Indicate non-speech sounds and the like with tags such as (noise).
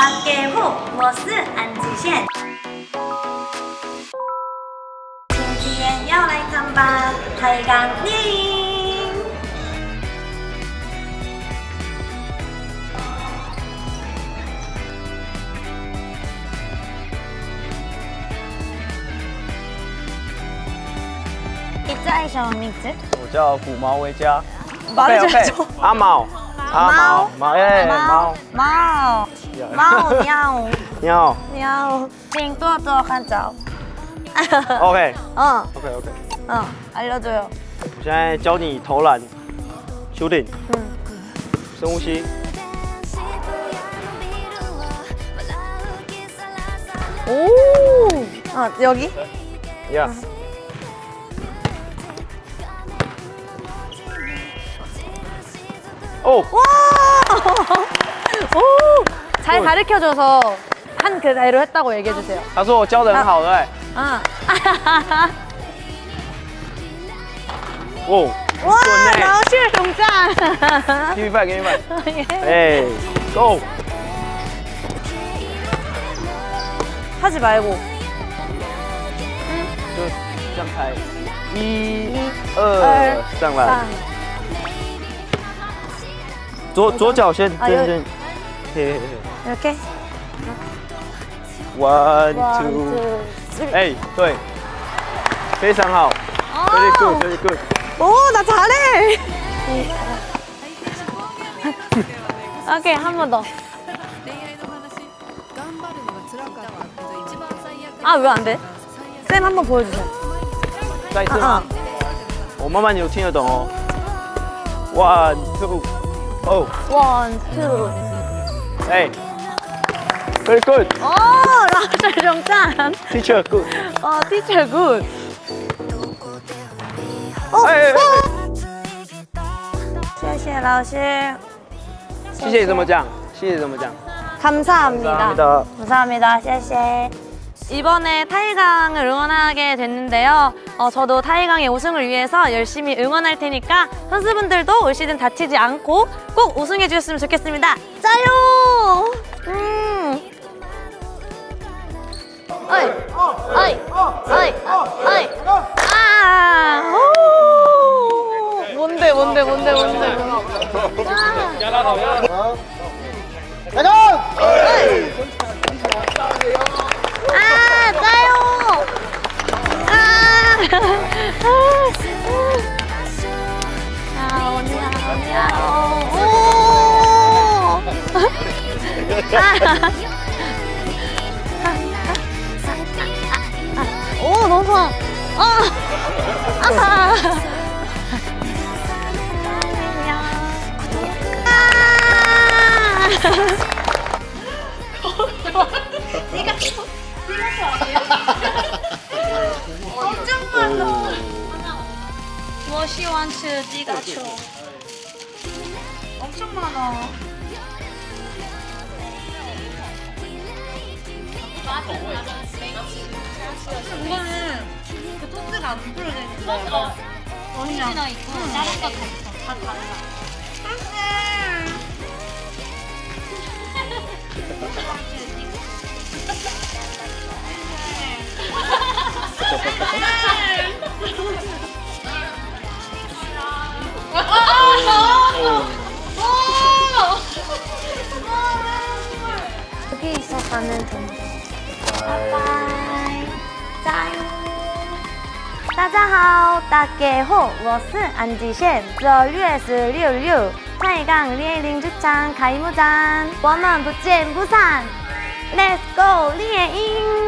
大家好，我是安吉县。今天要来看吧，台港电影。你叫什么名字？我叫古毛维嘉。 말을 OK，OK， 잘 줘. 阿毛，阿毛，毛，哎，毛，猫，猫喵喵喵，请多多看照。 (laughs) ，OK，OK，OK。 어, OK，OK 어, 알려줘요. 我现在教你投篮，shooting， 응. 深呼吸， 오. 어, 여기? 야， 오， 오! 잘 가르쳐줘서 한 그대로 했다고 얘기해주세요. 他说我教的很好，对不对？ 아. 哦， 와, 顺呢 나오실 동작! ，give me five，give me five， 예. 哎，go， 하지 말고. 就这样开，一、二二，上来， 쌍. 左左脚先， 아 先 여기 先，嘿嘿嘿 이렇게? ，one 원, two， 투, 쓰리. 哎，对，非常好，very good，very good。 오, 나 잘해! 오케이, 한 번 더. 아, 왜 안 돼? 쌤 한 번 보여주세요. 再一次 아, 吗 아. ？我慢慢你有听得懂哦。One two， 哦， 원, 투. 哎，very good， 오, 라셀 정찬. teacher good。 어, 티처 굿. 哎，哎谢谢老师。谢谢怎么讲？谢谢怎么讲？ 감사합니다. 감사합니다. 감사합니다. 谢谢. 이번에 타이강을 응원하게 됐는데요. 어, 저도 타이강의 우승을 위해서 열심히 응원할 테니까 선수분들도 올 시즌 다치지 않고 꼭 우승해 주셨으면 좋겠습니다. 짜요! 음. 어이, 어이, 어이, 어이. 아! 오! 뭔데, 뭔데, 뭔데, 뭔데. 아. 아, 오 너무 좋아 아! 아! 네가 또 플러스 아니야? 엄청 많아 워시 원츠 니가 쳐 엄청 많아 이거는 그 소스가 안 뿌려져 있는 거. 오리지너 있고 다른 거다 있어. 다 달라. 여기 있어 가는 중. 바 拜拜加油！大家好大家好我是安吉县 z 六 s 六六六太钢猎鹰剧场开幕战我们不见不散。Let's go 猎鹰